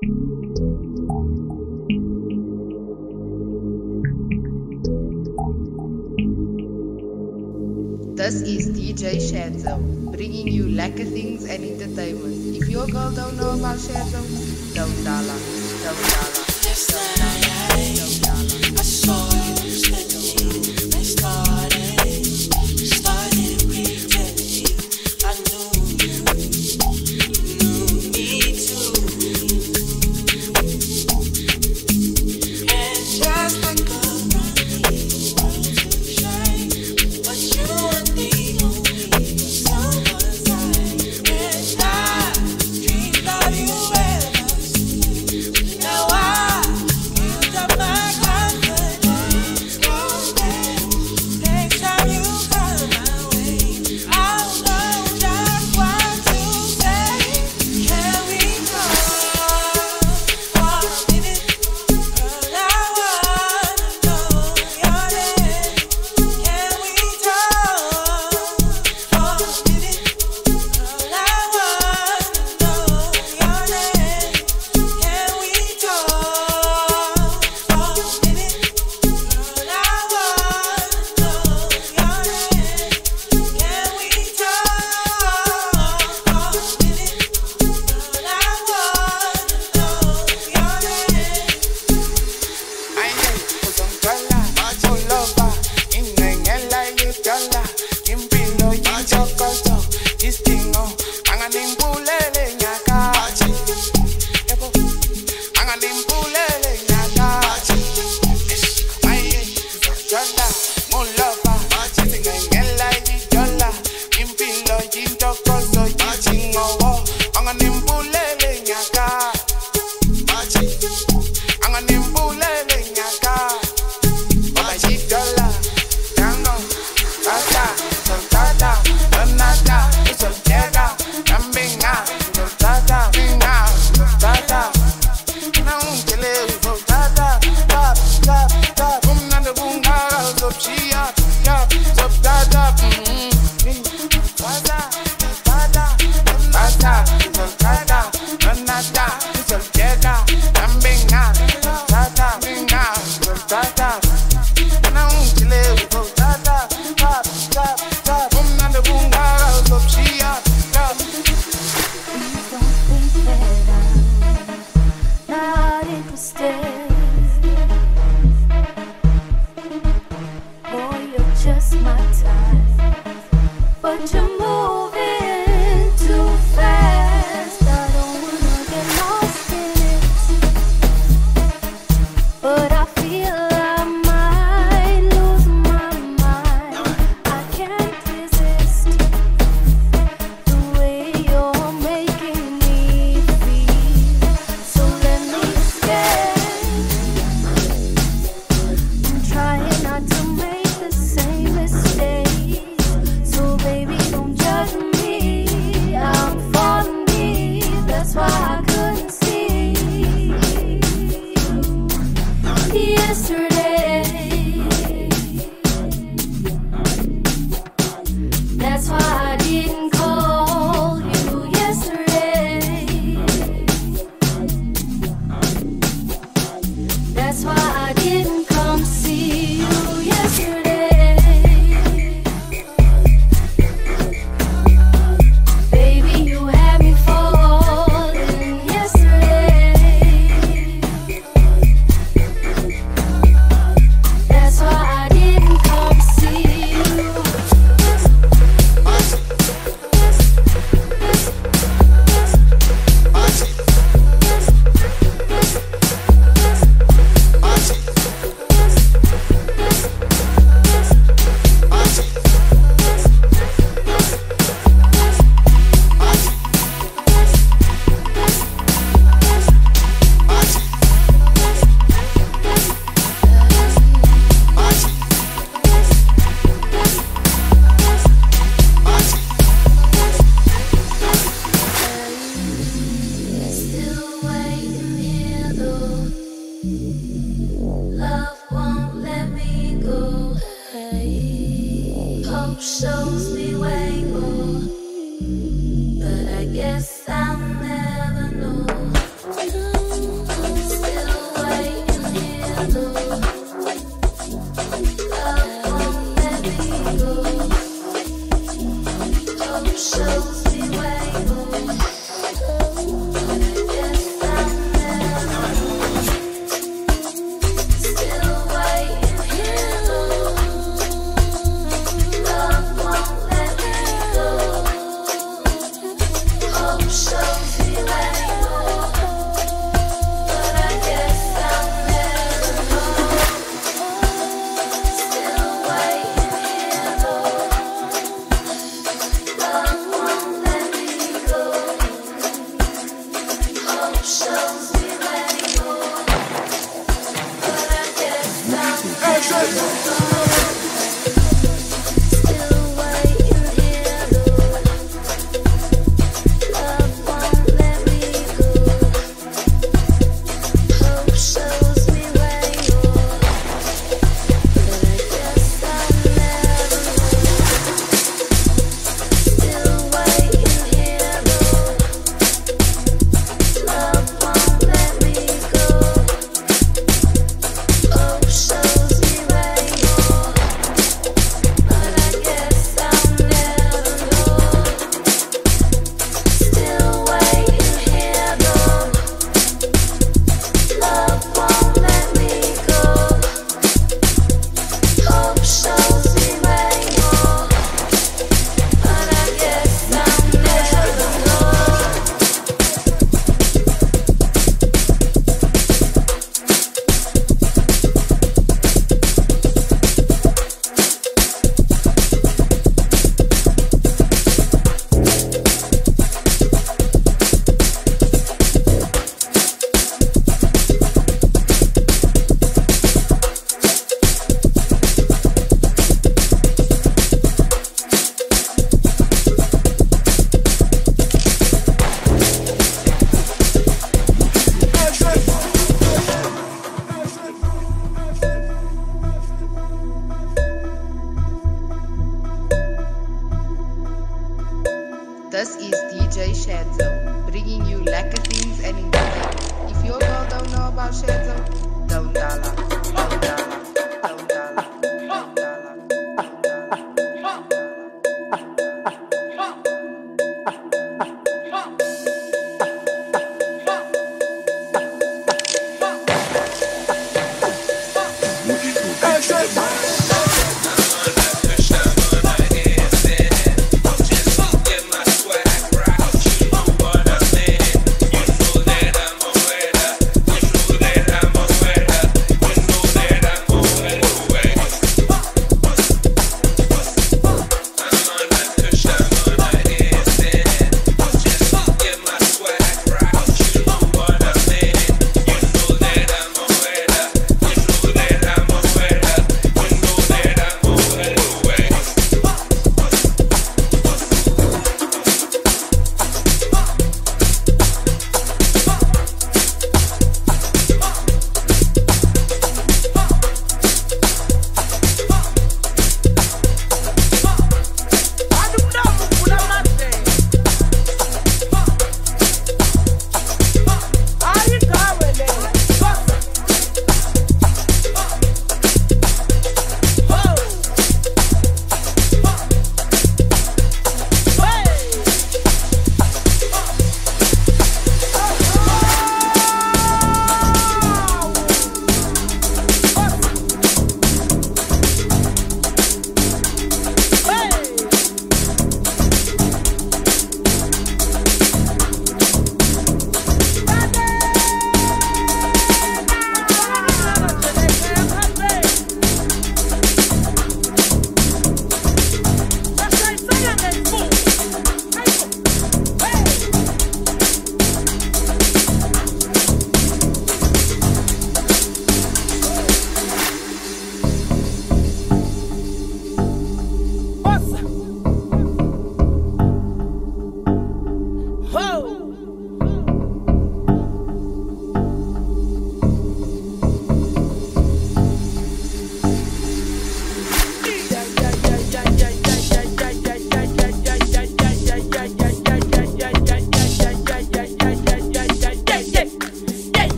This is DJ ShadzO, bringing you lekker things and entertainment. If your girl don't know about ShadzO, don't tell don't tell don't tell don't